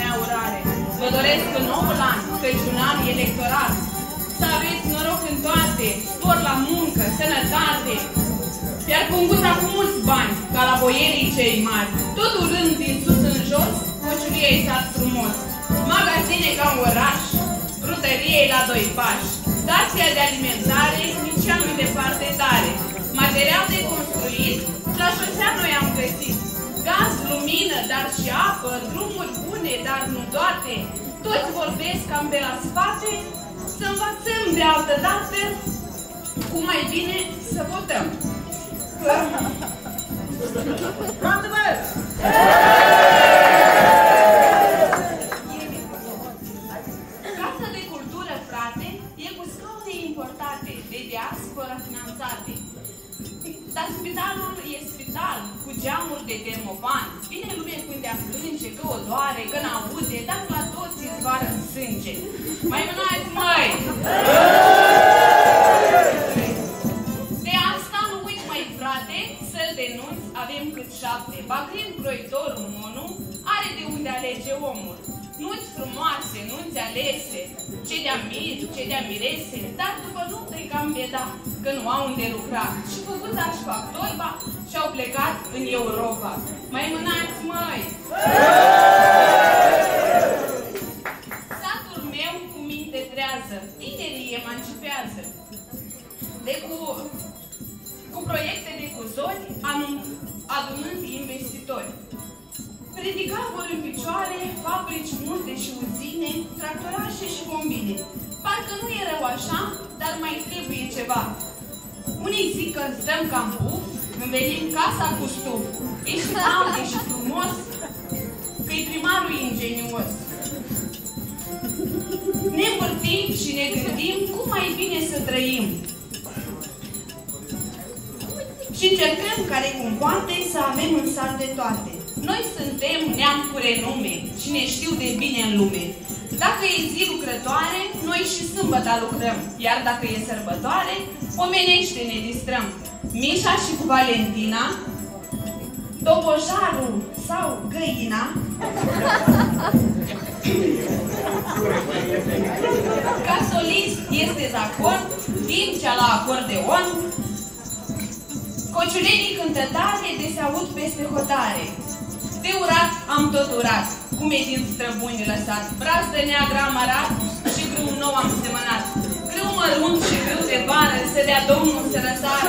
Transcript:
mea urare. Vă doresc în noul an, căci un an electoral. Să aveți noroc în toate, spor la muncă, sănătate, iar cu un gura cu mulți bani, ca la boierii cei mari. Tot urând din sus în jos, cociurie i sat frumos. Magazine ca un oraș, brutărie la doi pași. Stația de alimentare, nici cea nu departe tare. Material de construit, la șosea noi am găsit. Gaz, lumină, dar și apă, drumuri bune, dar nu toate. Toți vorbesc cam de la spate, să învățăm de altă dată cum mai bine să votăm. Casa de cultură, frate, e cu scaune importate, de diaspora finanțate. Dar spitalul e spital, cu geamuri de termopan. Vine lumea când te plânge, că o doare, că n-aude, dar la toți îți zboară în sânge. Mai mânați, măi! De asta nu uit, mai frate, să-l denunț, avem cât șapte. Bacrin croitorul monu are de unde alege omul. Nu-ți frumoase, nu-ți alese, ce de-a mir, ce de-a mirese, dar după nu îi cam beda, că nu au unde lucra. Și făcuța și fac torba și-au plecat în Europa. Mai mânați, măi! Satul meu cu minte trează, tinerii emancipează. De cu, cu proiecte de cuzori, anum, adunând investitori. Ridica vor în picioare fabrici multe și uzine, tractorașe și combine. Parcă nu e rău așa, dar mai trebuie ceva. Unii zic că stăm cam puf, învelim casa cu stuf. Ești alt, ești frumos, că-i primarul ingenios. Ne învârtim și ne gândim cum mai bine să trăim. Și încercăm care cum poate să avem în sat de toate. Noi suntem neam cu renume și ne știu de bine în lume. Dacă e zi lucrătoare, noi și sâmbătă lucrăm. Iar dacă e sărbătoare, omenește ne distrăm. Mișa și cu Valentina, Dobojarul sau găina, ca solist este zacon, Vincea la acordeon, Cociulenii cântătare de se aud peste hotare. De urat am tot urat, cum e din străbuni lăsat. Brazdă neagră am arat și grâu nou am semănat. Grâu mărunt și grâu de vară, să dea Domnul să răsară.